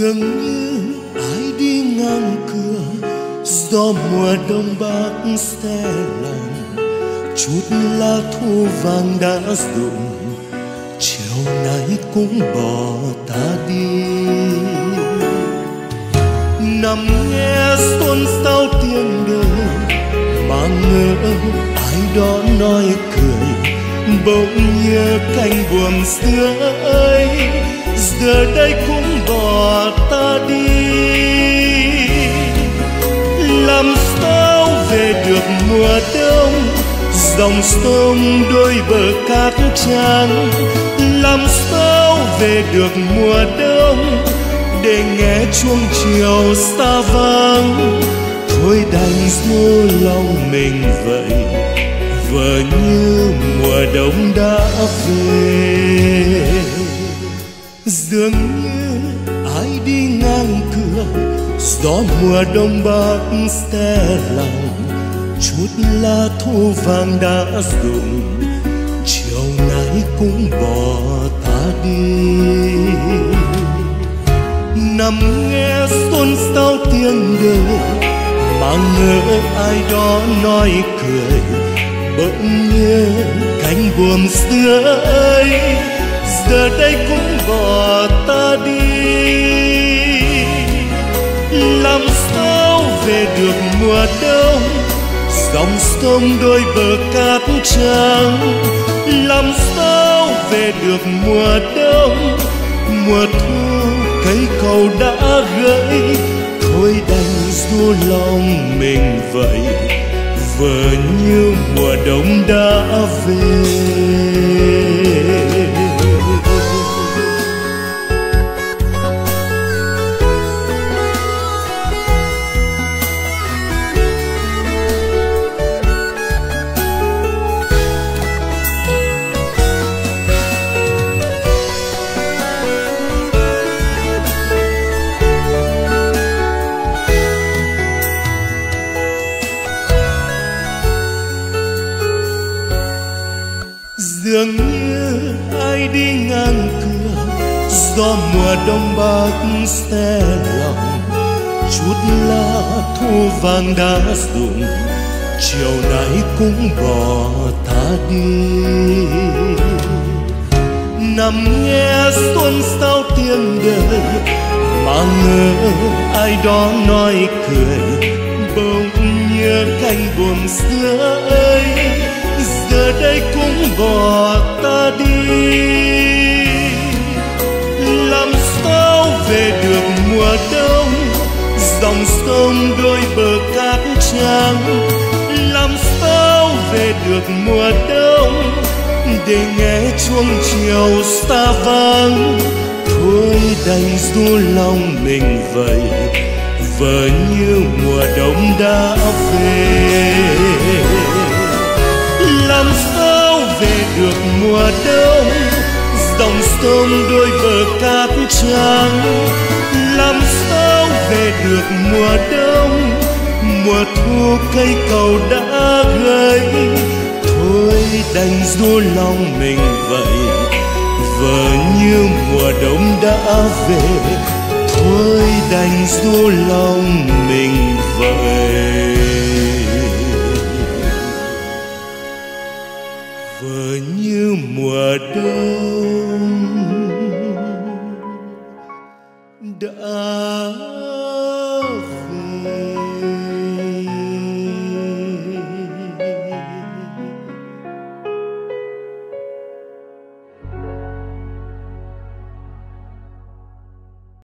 dường như ai đi ngang cửa, gió mùa đông bắc xe lòng. Chút lá thu vàng đã rụng, chiều nay cũng bỏ ta đi. Nằm nghe xôn xao tiếng đời mà ngỡ ai đó nói cười, bỗng nhớ cánh buồm xưa ấy giờ đây cũng bỏ ta đi. Làm sao về được mùa đông? Dòng sông đôi bờ cát trắng. Làm sao về được mùa đông? Để nghe chuông chiều xa vang thôi đành ru lòng mình vậy. Vờ như mùa đông đã về dường như ai đi ngang cửa, gió mùa đông bắc xe lòng, chút lá thu vàng đã rụng, chiều nay cũng bỏ ta đi. Nằm nghe xôn xao tiếng đời mà ngỡ ai đó nói cười, bỗng như cánh buồm xưa ấy giờ đây cũng bỏ ta đi. Làm sao về được mùa đông? Dòng sông đôi bờ cát trắng. Làm sao về được mùa đông? Mùa thu cây cầu đã gãy. Thôi đành du lòng mình vậy. Vờ như mùa đông đã về. Dường như ai đi ngang cửa do mùa đông bắc xe lòng, chút lá thu vàng đã rụng, chiều nay cũng bỏ ta đi. Nằm nghe xuân sao tiếng đời, mà ngờ ai đó nói cười, bỗng nhớ cánh buồm xưa ấy giờ đây cũng dòng sông đôi bờ cát trắng. Làm sao về được mùa đông? Để nghe chuông chiều xa vang thôi đành du lòng mình vậy. Vờ như mùa đông đã về. Làm sao về được mùa đông? Dòng sông đôi bờ cát trắng. Làm sao về được mùa đông? Mùa thu cây cầu đã gầy. Thôi đành ru lòng mình vậy. Vờ như mùa đông đã về. Thôi đành ru lòng mình vậy.